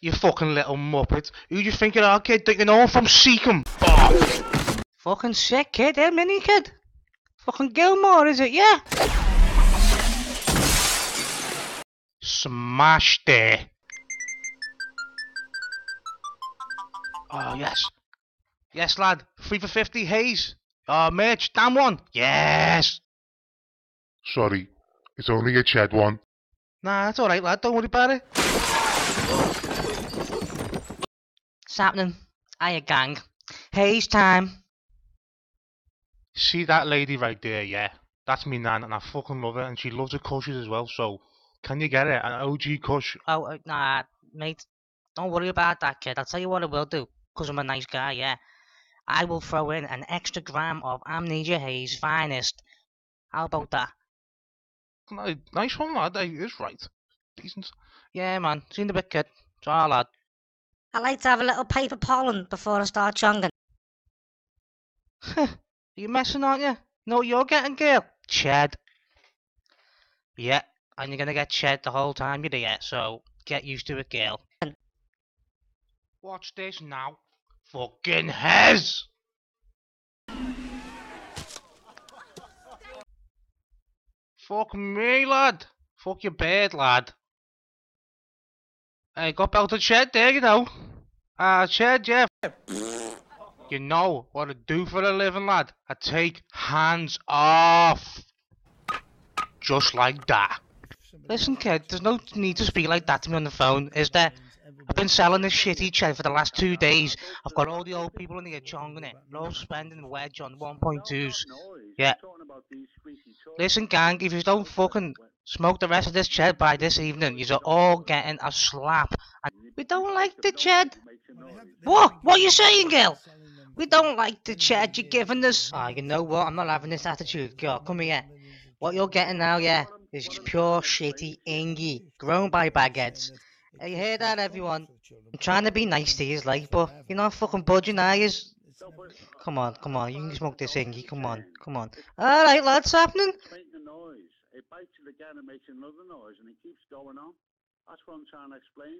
You fucking little muppet. Who do you think you are, kid? Think you know I'm from Seacombe? Fuck. Fucking sick kid, eh, mini kid? Fucking Gilmore, is it? Yeah. Smash there. Oh, yes. Yes, lad. Three for 50, Hayes. Oh, Mitch, damn one. Yes. Sorry, it's only a Chad one. Nah, that's alright, lad. Don't worry about it. What's happening? Hiya, gang. Hayes time. See that lady right there, yeah? That's me nan, and I fucking love her, and she loves her cushions as well, so can you get her an OG Kush? Oh, uh, nah, mate. Don't worry about that, kid. I'll tell you what I will do, because I'm a nice guy, yeah. I will throw in an extra gram of Amnesia Haze finest. How about that? Ni- Nice one, lad. Hey, It's right. Decent. Yeah, man. See the in bit, kid. Ta, lad. I like to have a little paper pollen before I start chonging. you messing, aren't you? No, you're getting, girl? Ched. Yeah, and you're gonna get ched the whole time you're there, so get used to it, girl. Watch this now. Fucking Hez! Fuck me, lad. Fuck your bird, lad. Hey, got out the shed there, you know. Ah, uh, shed, yeah. You know what I do for a living, lad? I take hands off. Just like that. Listen, kid, there's no need to speak like that to me on the phone, is there? I've been selling this shitty shed for the last two days. I've got all the old people in here chonging it. They're all spending wedge on 1.2s. Yeah. Listen, gang, if you don't fucking smoke the rest of this shed by this evening, you're all getting a slap. And we don't like the shed. What? What are you saying, girl? We don't like the shed you're giving us. Ah, you know what? I'm not having this attitude. Girl, come here. What you're getting now, yeah, is pure shitty ingy, grown by bagheads. You hear that, everyone? I'm trying to be nice to you, like, but you're not fucking budging, are you? Come on, come on, you can smoke this ingy, come on, come on. Alright, lads, happening? It bites it again and makes another noise, and it keeps going on. That's what I'm trying to explain.